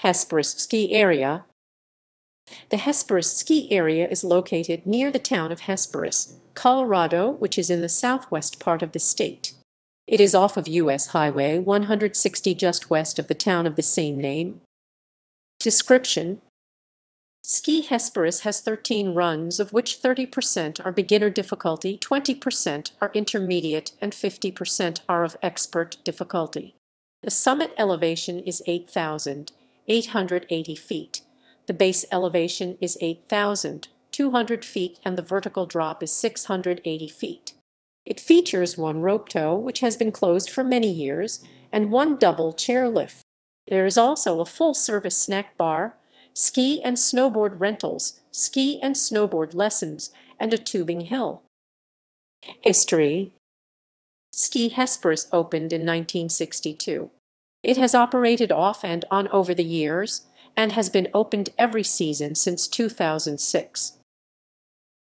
Hesperus Ski Area The Hesperus ski area is located near the town of Hesperus, Colorado, which is in the southwest part of the state. It is off of U.S. Highway 160 just west of the town of the same name. Description: Ski Hesperus has 13 runs, of which 30% are beginner difficulty, 20% are intermediate, and 50% are of expert difficulty. The summit elevation is 8,880 feet, the base elevation is 8,200 feet, and the vertical drop is 680 feet. It features one rope tow, which has been closed for many years, and one double chairlift. There is also a full-service snack bar, ski and snowboard rentals, ski and snowboard lessons, and a tubing hill. History Ski Hesperus opened in 1962. It has operated off and on over the years and has been opened every season since 2006.